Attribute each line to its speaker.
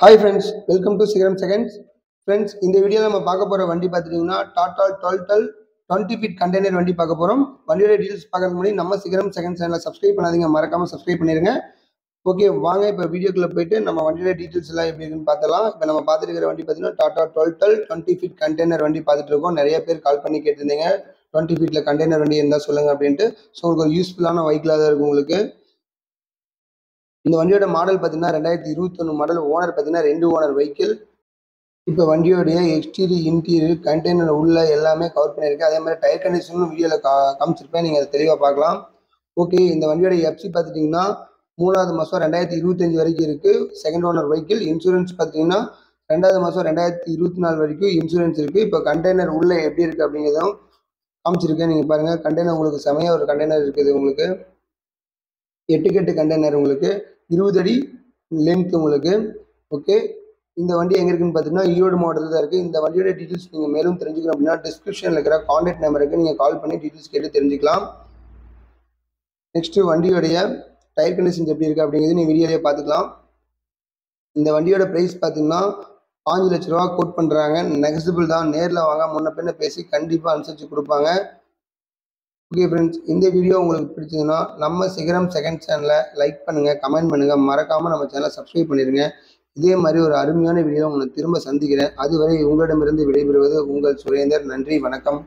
Speaker 1: Hi friends welcome to Sigaram seconds friends இந்த வீடியோவில் நம்ம பார்க்க போகிற வண்டி பார்த்துட்டிங்கன்னா Tata twelve twelve twenty feet container வண்டி பார்க்க போகிறோம் வண்டியோட டீட்டெயில்ஸ் பார்க்குறதுக்கு முன்னாடி நம்ம சிகரம் செகண்ட் சேனலை சப்ஸ்கிரைப் பண்ணாதீங்க. மறக்காமல் சப்ஸ்கிரைப் பண்ணிடுங்க ஓகே வாங்க இப்போ வீடியோக்குள்ளே போயிட்டு நம்ம வண்டியோட டீட்டெயில்ஸ் எல்லாம் எப்படி இருக்குன்னு பார்த்தலாம் இப்போ நம்ம பார்த்துட்டு இருக்கிற வண்டி பார்த்தீங்கன்னா Tata twelve twelve twenty feet container வண்டி பார்த்துட்டு இருக்கோம். நிறைய பேர் கால் பண்ணி கேட்டிருந்தீங்க. டுவெண்ட்டி ஃபீட்டில் கண்டெய்னர் வண்டி இருந்தால் சொல்லுங்கள் அப்படின்ட்டு. ஸோ உங்களுக்கு ஒரு யூஸ்ஃபுல்லான வைக்கிளாக தான் இருக்கும் உங்களுக்கு. இந்த வண்டியோட மாடல் பார்த்தீங்கன்னா ரெண்டாயிரத்தி இருபத்தொன்று மாடல் ஓனர் பார்த்தீங்கன்னா ரெண்டு ஓனர் வெஹிக்கிள் இப்போ வண்டியோடைய எக்ஸ்டீரியர் இன்டீரியர் கண்டெய்னர் உள்ள எல்லாமே கவர் பண்ணியிருக்கு. அதே மாதிரி டயர் கண்டிஷனும் வீடியோவில் கா காமிச்சிருப்பேன். நீங்கள் அதை தெளிவாக பார்க்கலாம். ஓகே இந்த வண்டியோட எஃப்சி பார்த்துட்டிங்கன்னா மூணாவது மாதம் ரெண்டாயிரத்தி இருபத்தஞ்சி வரைக்கும் இருக்குது செகண்ட் ஓனர் வெஹிக்கிள் இன்சூரன்ஸ் பார்த்தீங்கன்னா ரெண்டாவது மாதம் ரெண்டாயிரத்தி இருபத்தி நாலு வரைக்கும் இன்சூரன்ஸ் இருக்குது இப்போ கண்டெய்னர் உள்ளே எப்படி இருக்குது அப்படிங்கிறதும் காமிச்சிருக்கேன். நீங்கள் பாருங்கள் கண்டெய்னர் உங்களுக்கு செமையாக ஒரு கண்டெய்னர் இருக்குது உங்களுக்கு. எட்டு கெட்டு கண்டெய்னர் உங்களுக்கு. இருபது அடி லென்த் உங்களுக்கு. ஓகே இந்த வண்டி எங்கே இருக்குன்னு பார்த்தீங்கன்னா ஈரோடு மாவட்டத்தில் தான் இருக்குது இந்த வண்டியோட டீட்டெயில்ஸ் நீங்கள் மேலும் தெரிஞ்சுக்கணும் அப்படின்னா டிஸ்கிரிப்ஷனில் இருக்கிற காண்டாக்ட் நம்பருக்கு நீங்கள் கால் பண்ணி டீட்டெயில்ஸ் கேட்டு தெரிஞ்சுக்கலாம். நெக்ஸ்ட்டு வண்டியோடைய டயர் கண்டிஷன்ஸ் எப்படி இருக்குது அப்படிங்கிறது நீங்கள் வீடியோலேயே பார்த்துக்கலாம். இந்த வண்டியோட ப்ரைஸ் பார்த்தீங்கன்னா பாஞ்சு லட்ச ரூபா கோட் பண்ணுறாங்க நெகசிபிள் தான். நேரில் வாங்க முன்ன பின்ன பேசி கண்டிப்பாக அனுசரித்து கொடுப்பாங்க. ஓகே ஃப்ரெண்ட்ஸ் இந்த வீடியோ உங்களுக்கு பிடிச்சதுன்னா நம்ம சிகரம் செகண்ட் சேனலை லைக் பண்ணுங்கள் கமெண்ட் பண்ணுங்கள் மறக்காமல் நம்ம சேனலை சப்ஸ்கிரைப் பண்ணிடுங்க இதே மாதிரி ஒரு அருமையான வீடியோ உங்களை திரும்ப சந்திக்கிறேன். அதுவரை உங்களிடமிருந்து விடைபெறுவது உங்கள் சுரேந்தர். நன்றி வணக்கம்.